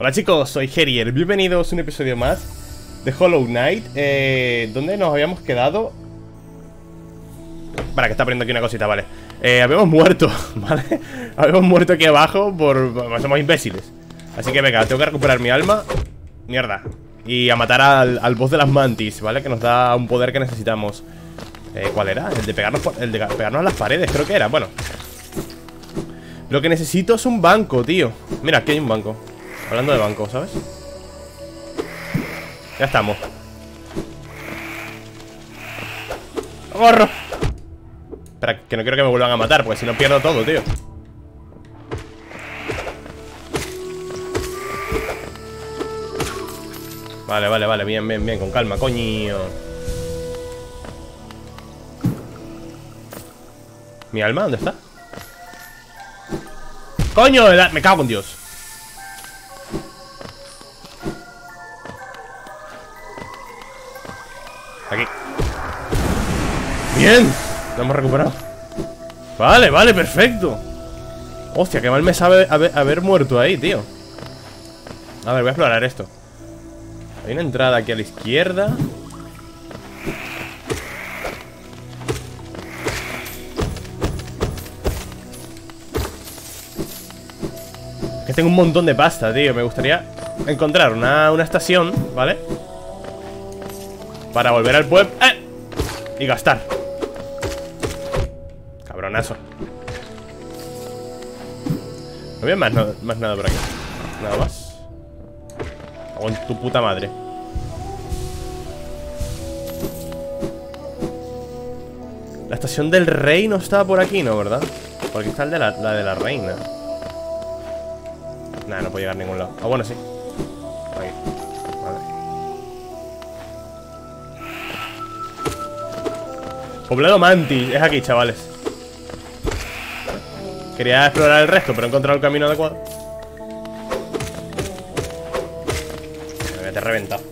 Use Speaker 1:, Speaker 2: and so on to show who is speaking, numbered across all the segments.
Speaker 1: Hola chicos, soy Herier, bienvenidos a un episodio más de Hollow Knight eh, ¿Dónde nos habíamos quedado? Para que está poniendo aquí una cosita, vale eh, Habíamos muerto, ¿vale? habíamos muerto aquí abajo por... Somos imbéciles Así que venga, tengo que recuperar mi alma Mierda Y a matar al, boss de las mantis, ¿vale? Que nos da un poder que necesitamos eh, ¿Cuál era? El de, pegarnos, el de pegarnos a las paredes, creo que era Bueno Lo que necesito es un banco, tío Mira, aquí hay un banco Hablando de banco, ¿sabes? Ya estamos ¡Gorro! Espera, que no quiero que me vuelvan a matar Porque si no pierdo todo, tío Vale, vale, vale, bien, bien, bien, con calma, coño ¿Mi alma? ¿Dónde está? ¡Coño! Me cago en Dios Bien, lo hemos recuperado Vale, vale, perfecto. Hostia, qué mal me sabe haber, muerto ahí, tío. A ver, voy a explorar esto. Hay una entrada aquí a la izquierda. Que tengo un montón de pasta, tío. Me gustaría encontrar una, una estación, ¿vale? Para volver al pueblo. ¡Eh! Y gastar No había más, nada por aquí. Nada más. Con tu puta madre. La estación del rey no estaba por aquí, ¿no? ¿Verdad? Porque está la, la de la reina. Nah, no puedo llegar a ningún lado. Ah, bueno, sí. Poblado Mantis, es aquí, chavales Quería explorar el resto, pero he encontrado el camino adecuado. Me te he reventado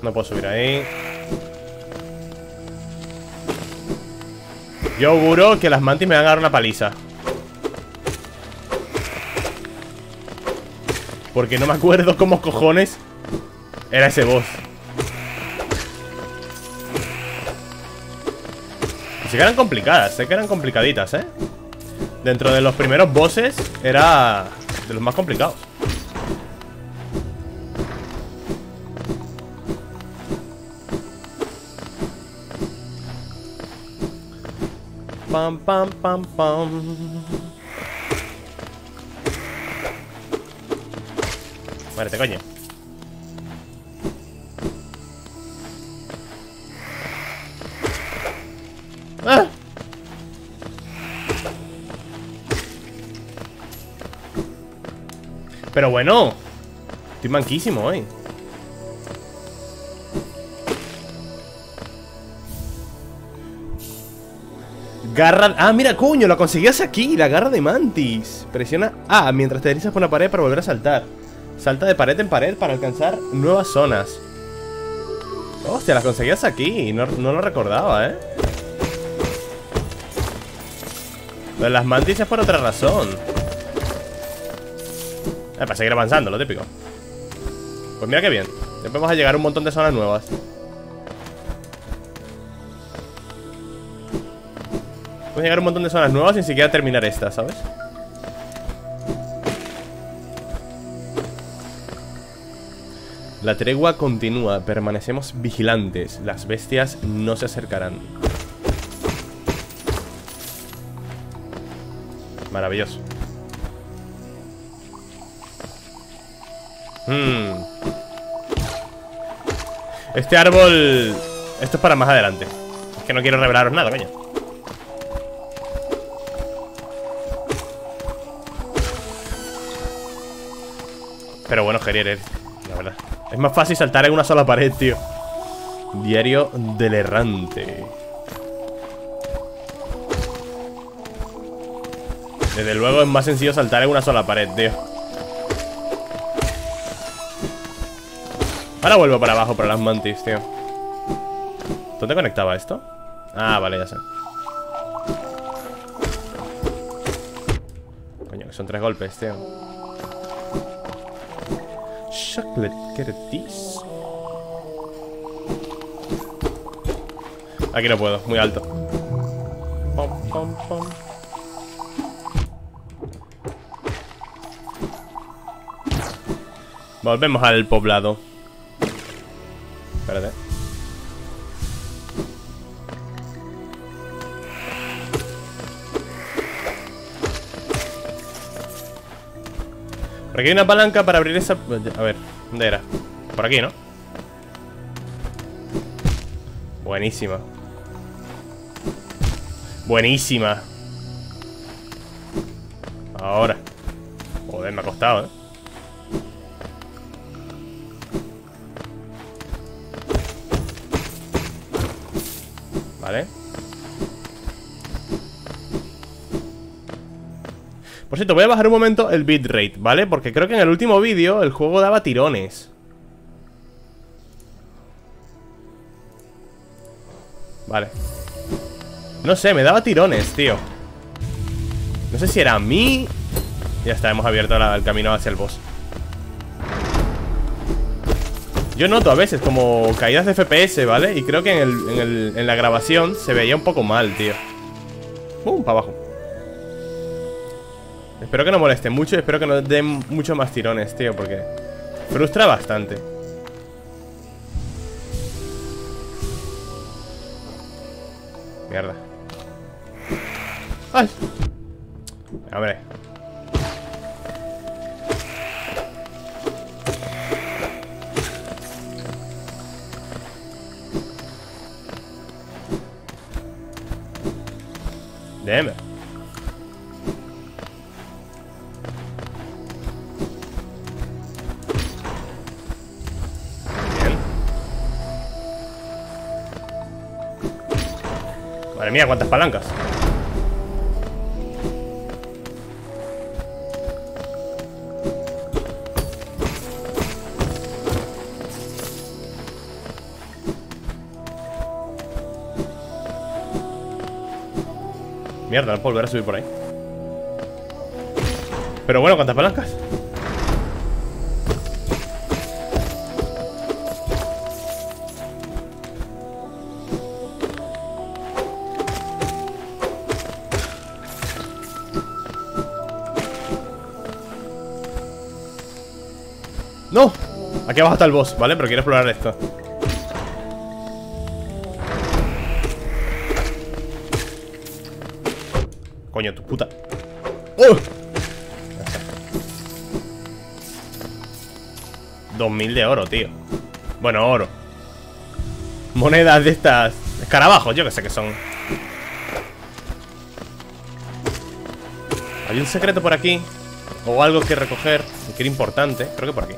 Speaker 1: No puedo subir ahí. Yo auguro que las mantis me van a dar una paliza. Porque no me acuerdo cómo cojones Era ese boss. Sí que eran complicadas, sé que eran complicaditas, ¿eh? Dentro de los primeros bosses era de los más complicados. Pam, pam, pam, pam. Muérete, coño. ¡Ah! Pero bueno. Estoy manquísimo hoy. Garra... Ah, mira, coño, lo conseguías aquí La garra de mantis. Presiona A mientras te deslizas por una pared para volver a saltar. Salta de pared en pared para alcanzar nuevas zonas. Hostia, las conseguías aquí No, no lo recordaba, eh. Las mantis es por otra razón eh, Para seguir avanzando, lo típico. Pues mira qué bien. Ya vamos a llegar a un montón de zonas nuevas. Vamos a llegar a un montón de zonas nuevas sin siquiera terminar esta, ¿sabes? La tregua continúa, permanecemos vigilantes. Las bestias no se acercarán. Maravilloso. Hmm. Este árbol... Esto es para más adelante. Es que no quiero revelaros nada, coño. Pero bueno, Gerier, la verdad. Es más fácil saltar en una sola pared, tío. Diario del errante. Desde luego es más sencillo saltar en una sola pared, tío Ahora vuelvo para abajo para las mantis, tío ¿Dónde conectaba esto? Ah, vale, ya sé Coño, que son tres golpes, tío chocolate? Aquí no puedo, muy alto. Pom, pom, pom. Volvemos al poblado. Por aquí hay una palanca para abrir esa... A ver, ¿dónde era? Por aquí, ¿no? Buenísima Buenísima Ahora Joder, me ha costado, ¿eh? Por cierto, voy a bajar un momento el bitrate, ¿vale? Porque creo que en el último vídeo el juego daba tirones. Vale. No sé, me daba tirones, tío. No sé si era a mí. Ya está, hemos abierto el camino hacia el boss. Yo noto a veces como caídas de FPS, ¿vale? Y creo que en, en la grabación se veía un poco mal, tío. Uh, para abajo Espero que no moleste mucho y espero que no den mucho más tirones, tío, porque frustra bastante. Mierda. ¡Ay! Hombre. Damn Madre mía, cuántas palancas Mierda, no puedo volver a subir por ahí Pero bueno, ¿cuántas palancas? Aquí abajo está el boss, ¿vale? Pero quiero explorar esto. Coño, tu puta. ¡Oh! 2000 de oro, tío. Bueno, oro. Monedas de estas. Escarabajos, yo que sé que son. Hay un secreto por aquí O algo que recoger Que era importante. Creo que por aquí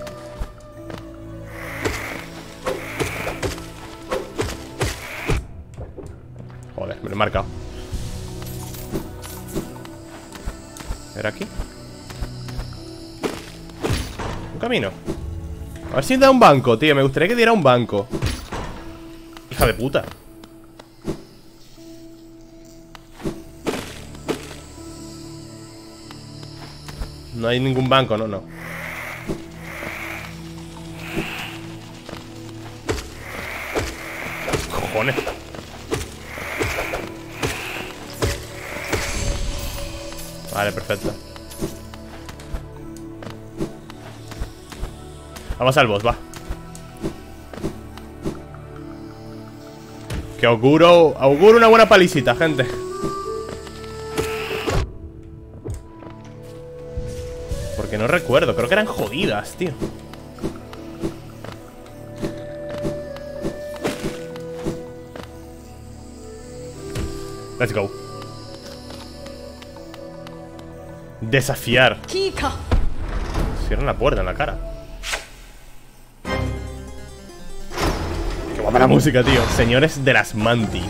Speaker 1: marcado. ¿Era aquí? Un camino. A ver si da un banco, tío. Me gustaría que diera un banco. Hija de puta. No hay ningún banco, no, no Vale, perfecto. Vamos al boss, va. Que auguro Auguro una buena palisita, gente. Porque no recuerdo Creo que eran jodidas, tío. Let's go Desafiar. Cierran la puerta en la cara. Qué guapa la música, tío. Señores de las mantis.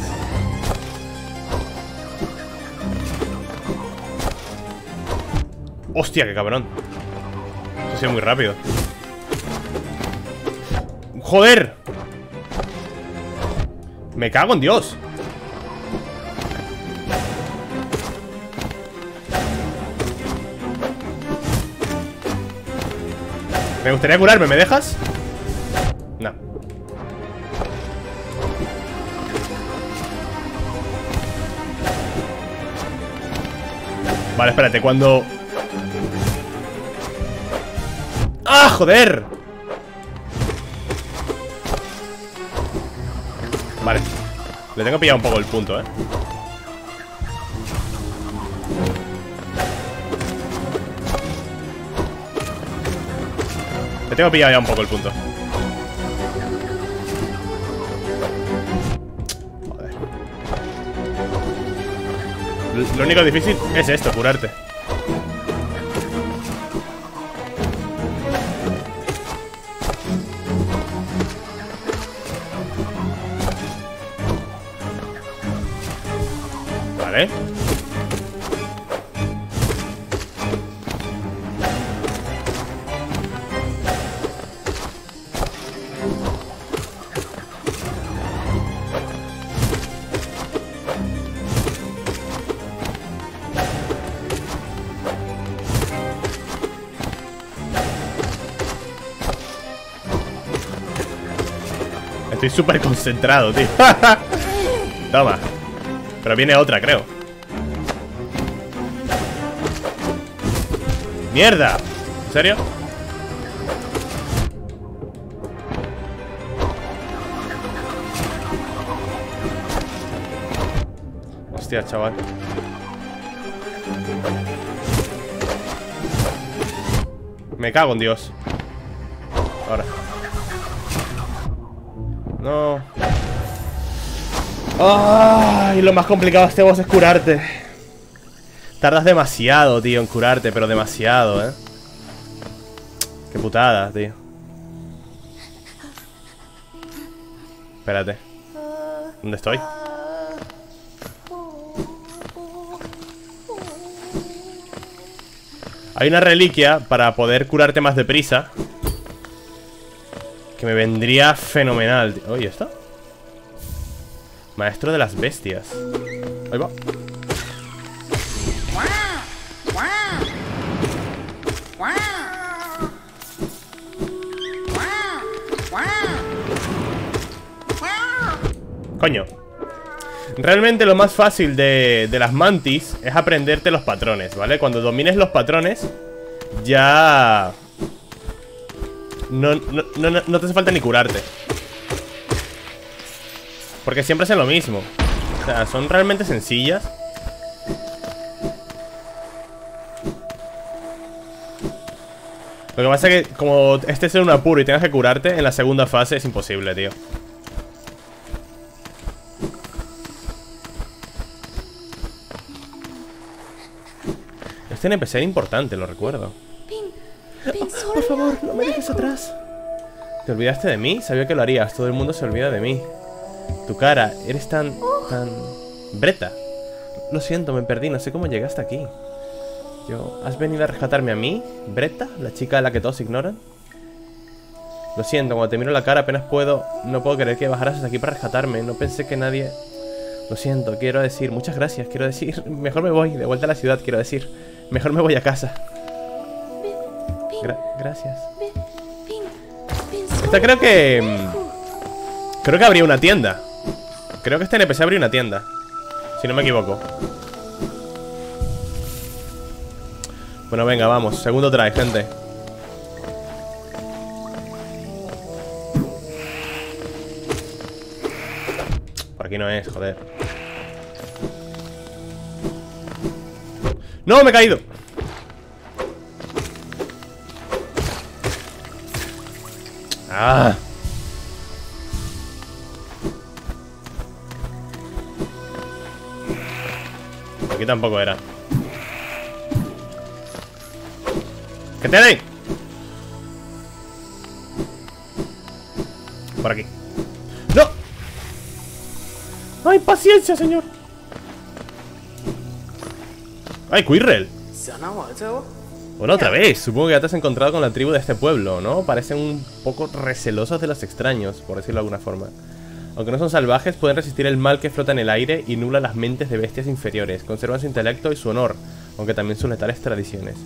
Speaker 1: Hostia, qué cabrón. Esto ha sido muy rápido. ¡Joder! Me cago en Dios Me gustaría curarme, ¿me dejas? No Vale, espérate, cuando... ¡Ah, joder! Vale Le tengo pillado un poco el punto, eh tengo pillado ya un poco el punto. Joder. Lo único difícil es esto, curarte Estoy súper concentrado, tío. Toma. Pero viene otra, creo. ¡Mierda! ¿En serio? Hostia, chaval. Me cago en Dios. Ahora no. Ay, lo más complicado de este boss es curarte. Tardas demasiado, tío, en curarte Pero demasiado, eh. Qué putada, tío. Espérate. ¿Dónde estoy? Hay una reliquia para poder curarte más deprisa que me vendría fenomenal Oye, ¿está? Maestro de las bestias Ahí va Coño Realmente lo más fácil de, de las mantis Es aprenderte los patrones, ¿vale? Cuando domines los patrones Ya no, no, no, no te hace falta ni curarte. Porque siempre hacen lo mismo. O sea, son realmente sencillas. Lo que pasa es que como este es un apuro y tengas que curarte En la segunda fase es imposible, tío. Este NPC era importante, lo recuerdo por favor, no me dejes atrás. ¿Te olvidaste de mí? Sabía que lo harías. Todo el mundo se olvida de mí. Tu cara, eres tan... tan... Breta. Lo siento, me perdí. No sé cómo llegaste aquí. Yo... ¿Has venido a rescatarme a mí? ¿Breta? ¿La chica a la que todos ignoran? Lo siento, cuando te miro la cara apenas puedo... No puedo creer que bajaras hasta aquí para rescatarme. No pensé que nadie... Lo siento, quiero decir... Muchas gracias, quiero decir... Mejor me voy, de vuelta a la ciudad, quiero decir. Mejor me voy a casa gracias. Esta creo que... Mm, creo que habría una tienda. Creo que este NPC habría una tienda. Si no me equivoco. Bueno, venga, vamos. Segundo try, gente. Por aquí no es, joder. ¡No! ¡Me he caído! Ah. Aquí tampoco era. ¡Que te den! Por aquí. ¡No! ¡Ay, paciencia, señor! ¡Ay, Quirrell! Bueno, otra vez, supongo que ya te has encontrado con la tribu de este pueblo, ¿no? Parecen un poco recelosos de los extraños, por decirlo de alguna forma Aunque no son salvajes, pueden resistir el mal que flota en el aire y nula las mentes de bestias inferiores Conservan su intelecto y su honor, aunque también sus letales tradiciones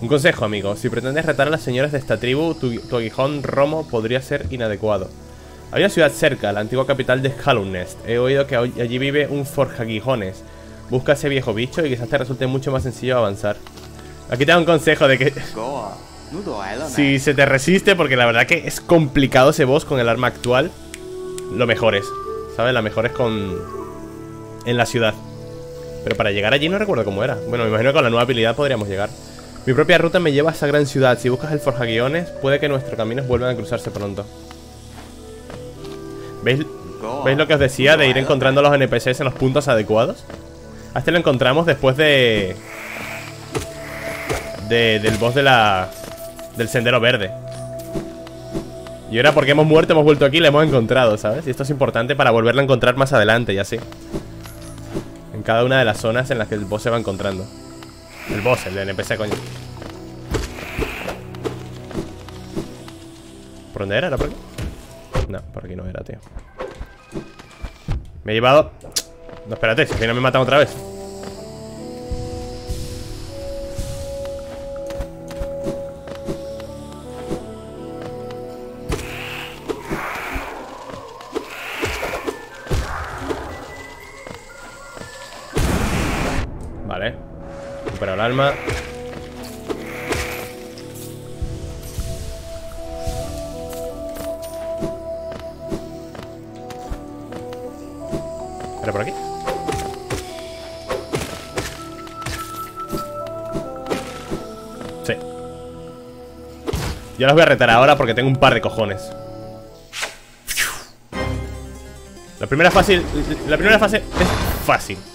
Speaker 1: Un consejo, amigo. Si pretendes retar a las señoras de esta tribu, tu, tu aguijón romo podría ser inadecuado. Hay una ciudad cerca, la antigua capital de Nest. He oído que allí vive un forjaguijones. Busca ese viejo bicho y quizás te resulte mucho más sencillo avanzar. Aquí te da un consejo de que... si se te resiste, porque la verdad que es complicado ese boss con el arma actual, lo mejor es. ¿Sabes? La mejor es con... En la ciudad. Pero para llegar allí no recuerdo cómo era. Bueno, me imagino que con la nueva habilidad podríamos llegar. Mi propia ruta me lleva a esa gran ciudad. Si buscas el forjaguiones, puede que nuestros caminos vuelvan a cruzarse pronto. ¿Veis, ¿Veis lo que os decía de ir encontrando los NPCs en los puntos adecuados? A este lo encontramos después de... de del boss de la... Del sendero verde Y ahora porque hemos muerto, hemos vuelto aquí y le hemos encontrado, ¿sabes? Y esto es importante para volverlo a encontrar más adelante y así En cada una de las zonas en las que el boss se va encontrando el boss, el del NPC, coño ¿Por dónde era? ¿Era por aquí? No, por aquí no era, tío Me he llevado... No, espérate, si no me matan otra vez alma ¿Era por aquí? Sí. Yo los voy a retar ahora porque tengo un par de cojones. La primera fase La primera fase es fácil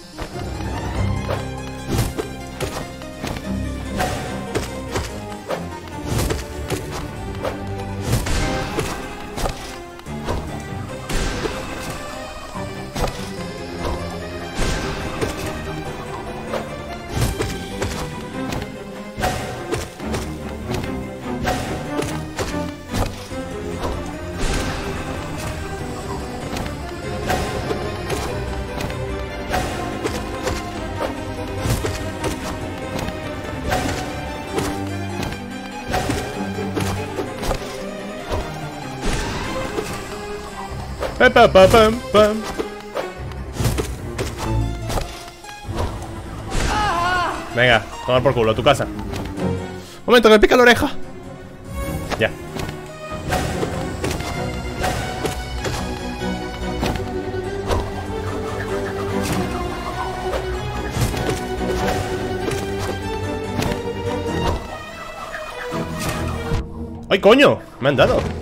Speaker 1: Venga, tomar por culo, a tu casa. Momento, me pica la oreja. Ya. ¡Ay, coño! Me han dado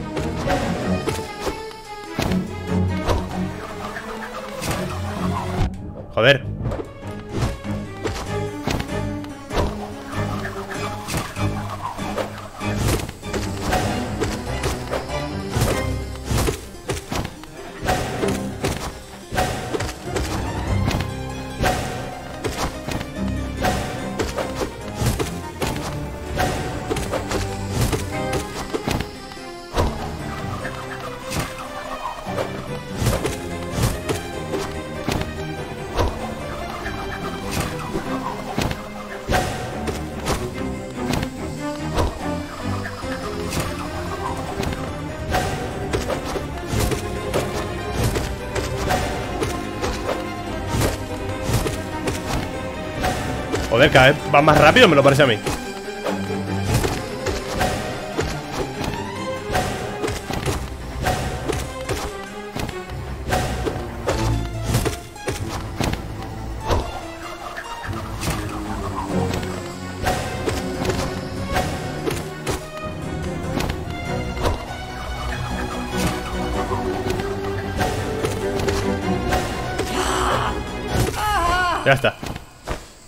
Speaker 1: Joder Joder, va más rápido, me lo parece a mí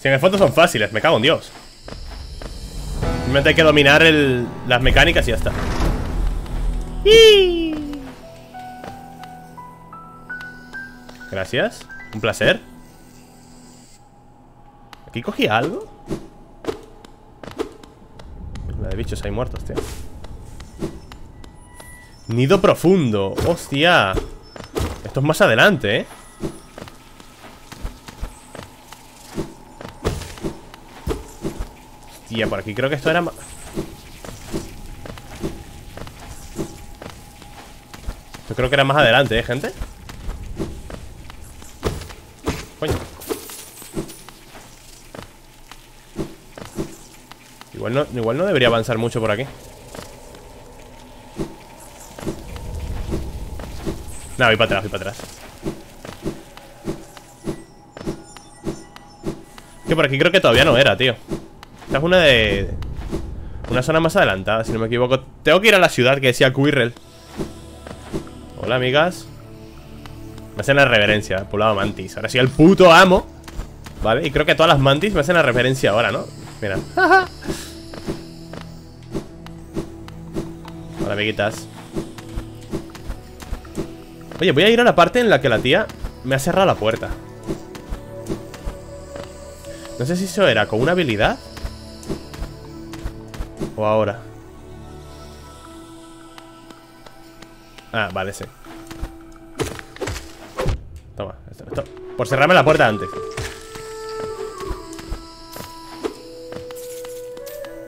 Speaker 1: en el fondo son fáciles, me cago en Dios. Simplemente hay que dominar las mecánicas y ya está. Gracias. Un placer. ¿Aquí cogí algo? La de bichos hay muertos, tío. Nido profundo. Hostia. Esto es más adelante, eh Ya por aquí creo que esto era... Yo creo que era más adelante, ¿eh, gente? Coño. Igual no, igual no debería avanzar mucho por aquí. No, voy para atrás, voy para atrás. Que por aquí creo que todavía no era, tío Esta es una de... Una zona más adelantada, si no me equivoco. Tengo que ir a la ciudad que decía Quirrell. Hola, amigas. Me hacen la reverencia, poblado mantis. Ahora sí, el puto amo. Vale, y creo que todas las mantis me hacen la reverencia ahora, ¿no? Mira. Hola, amiguitas. Oye, voy a ir a la parte en la que la tía Me ha cerrado la puerta. No sé si eso era con una habilidad O ahora Ah, vale, sí. Toma, esto, esto. Por cerrarme la puerta antes.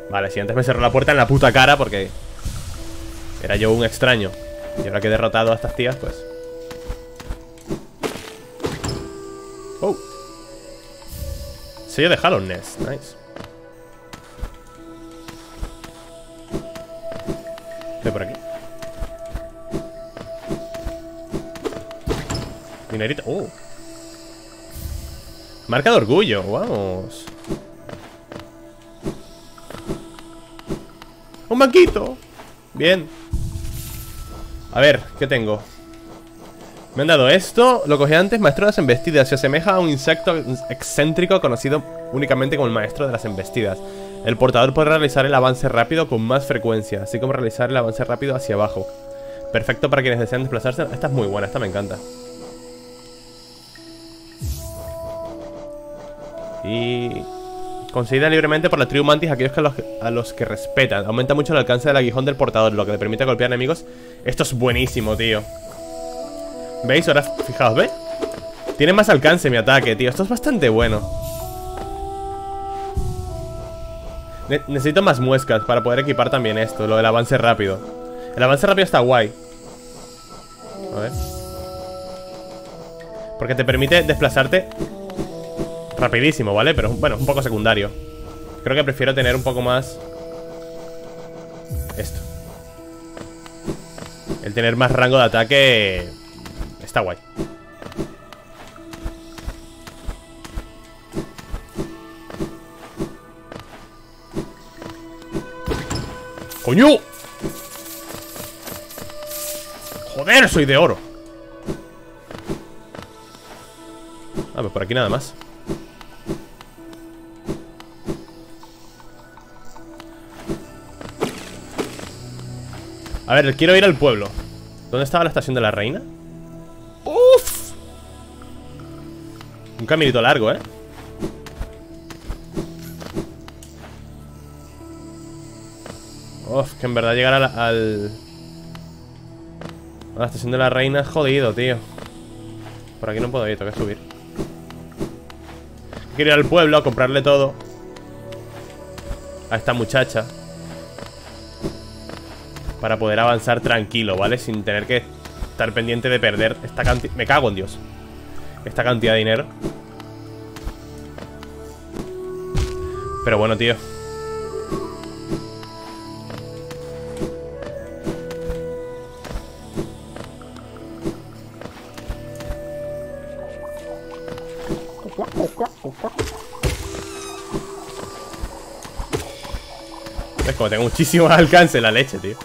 Speaker 1: Vale, si antes me cerró la puerta en la puta cara porque Era yo un extraño. Y ahora que he derrotado a estas tías, pues. Oh. Sello de Hallownest, nice Oh Marca de orgullo, vamos. ¡Un banquito! Bien. A ver, ¿qué tengo? Me han dado esto, lo cogí antes, maestro de las embestidas. Se asemeja a un insecto excéntrico conocido únicamente como el maestro de las embestidas. El portador puede realizar el avance rápido con más frecuencia Así como realizar el avance rápido hacia abajo. Perfecto para quienes desean desplazarse. Esta es muy buena, esta me encanta Y... Conseguida libremente por la tribu Mantis aquellos que a, los, a que respetan. Aumenta mucho el alcance del aguijón del portador, lo que le permite golpear enemigos. Esto es buenísimo, tío. ¿Veis? Ahora, fijaos, ¿ve? Tiene más alcance mi ataque, tío. Esto es bastante bueno. Ne necesito más muescas para poder equipar también esto, lo del avance rápido. El avance rápido está guay. A ver. Porque te permite desplazarte Rapidísimo, ¿vale? Pero bueno, un poco secundario Creo que prefiero tener un poco más Esto El tener más rango de ataque Está guay ¡Coño! ¡Joder! Soy de oro Ah, pues por aquí nada más A ver, quiero ir al pueblo ¿Dónde estaba la estación de la reina? ¡Uf! Un caminito largo, ¿eh? Uf, que en verdad llegar al... A la estación de la reina es jodido, tío Por aquí no puedo ir, tengo que subir Quiero ir al pueblo a comprarle todo A esta muchacha para poder avanzar tranquilo, ¿vale? Sin tener que estar pendiente de perder esta cantidad... Me cago en Dios Esta cantidad de dinero. Pero bueno, tío. Es como tengo muchísimo alcance la leche, tío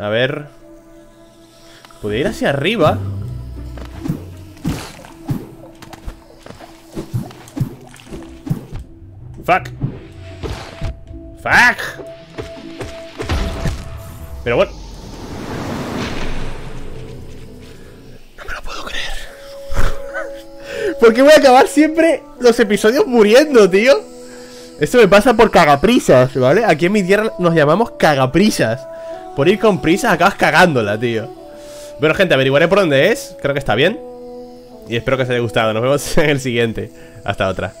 Speaker 1: A ver Puede ir hacia arriba Fuck Fuck Pero bueno No me lo puedo creer ¿Por qué voy a acabar siempre los episodios muriendo, tío? Esto me pasa por cagaprisas, ¿vale? Aquí en mi tierra nos llamamos cagaprisas. Por ir con prisas acabas cagándola, tío. Bueno, gente, averiguaré por dónde es. Creo que está bien. Y espero que os haya gustado. Nos vemos en el siguiente. Hasta otra.